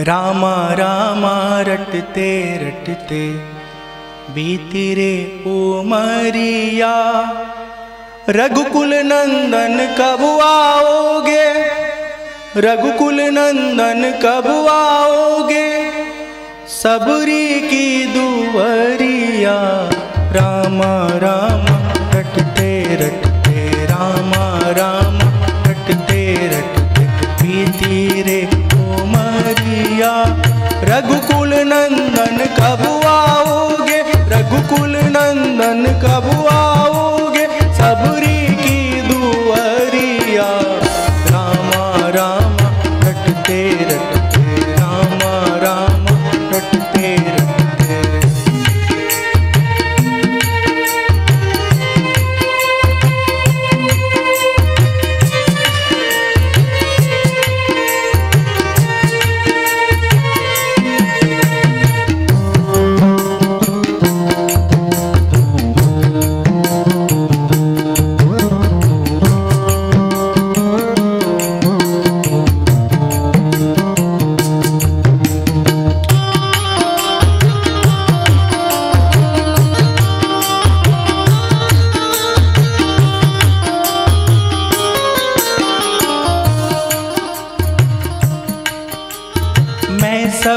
रामा रामा, रटते रटते। बीती रे उमरिया रघुकुल नंदन कब आओगे? रघुकुल नंदन कब आओगे? सबरी की दुवरिया, रामा रामा। रघुकुल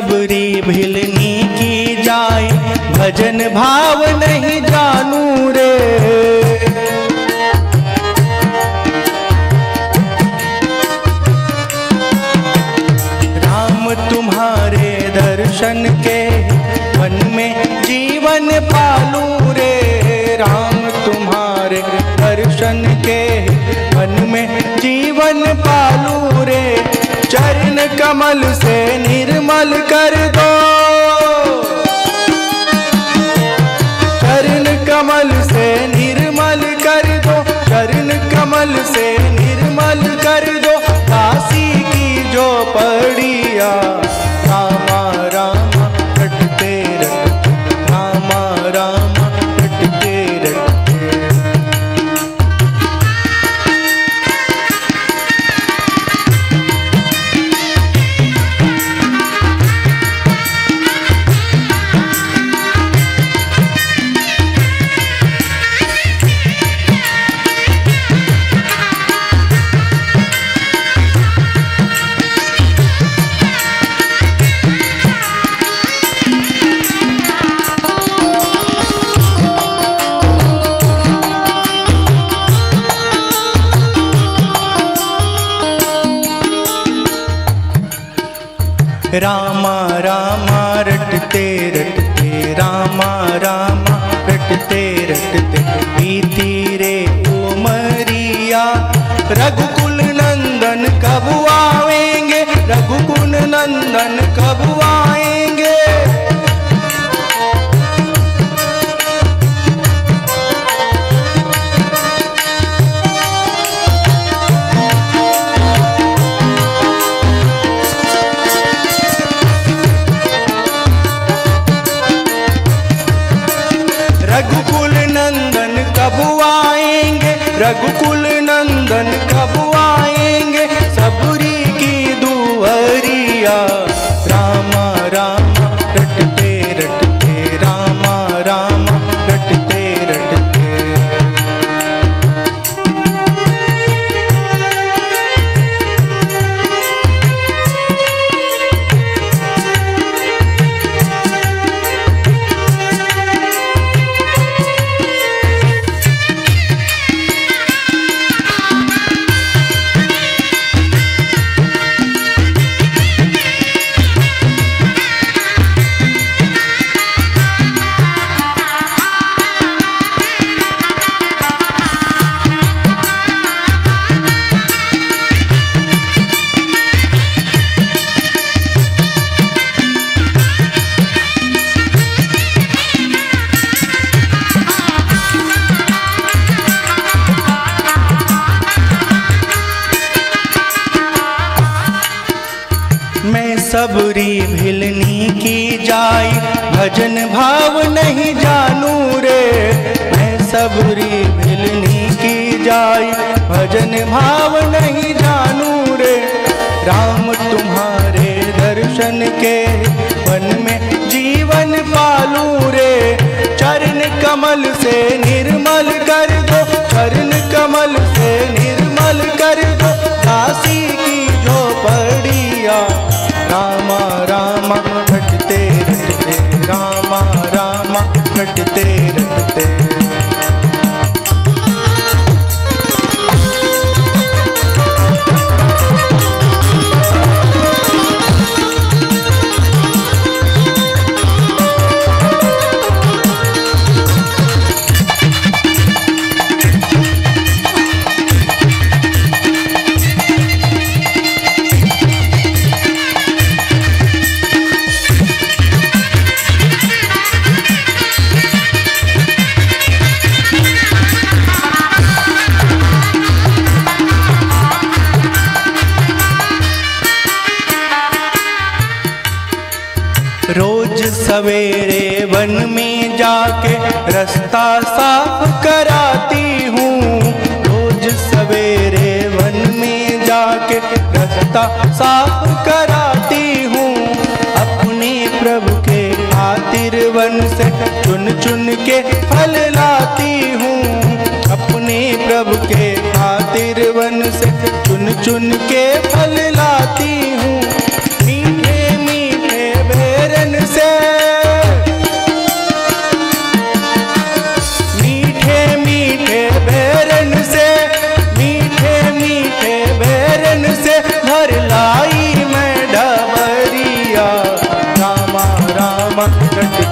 सबरी भिलनी की जाए, भजन भाव नहीं जानू रे। राम तुम्हारे दर्शन के मन में जीवन पालू रे। राम तुम्हारे दर्शन के कमल से निर्मल कर दो। रामा रामा रटते रटते रामा रामा रटते रटते बीती रे उमरिया रघु आएँगे रघुकुल सबरी भिलनी की जाई। भजन भाव नहीं जानू रे। मैं सबरी भिलनी की जाई। भजन भाव नहीं जानू रे। राम तुम्हारे दर्शन दर्शन के वन में जीवन पालू रे। चरण कमल से निर्मल रास्ता साफ़ कराती हूँ। रोज सवेरे वन में जाके रास्ता साफ़ कराती हूँ। अपने प्रभु के खातिर वन से चुन चुन के फल लाती हूँ। अपने प्रभु के खातिर वन से चुन चुन के फल लाती रामा रामा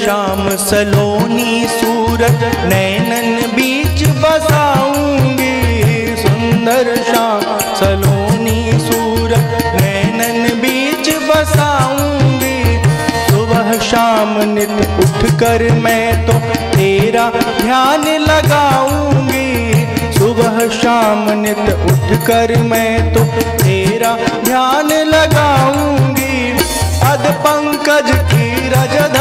शाम सलोनी सूरत नैनन बीच बसाऊँगी। सुंदर शाम सलोनी सूरत नैनन बीच बसाऊँगी। सुबह शाम नित उठ कर मैं तो तेरा ध्यान लगाऊँगी। सुबह शाम नित उठ कर मैं तो तेरा ध्यान लगाऊँगी। पद पंकज की रजधरी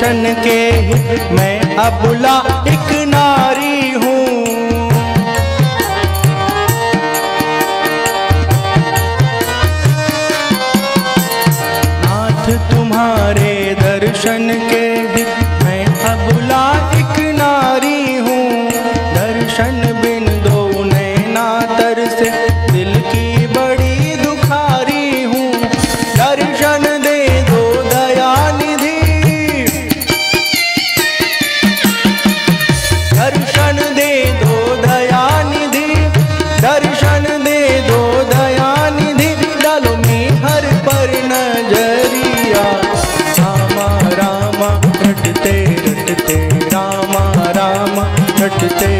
दर्शन के मैं अबुला एक नारी हूँ। नाथ तुम्हारे दर्शन के रटते रटते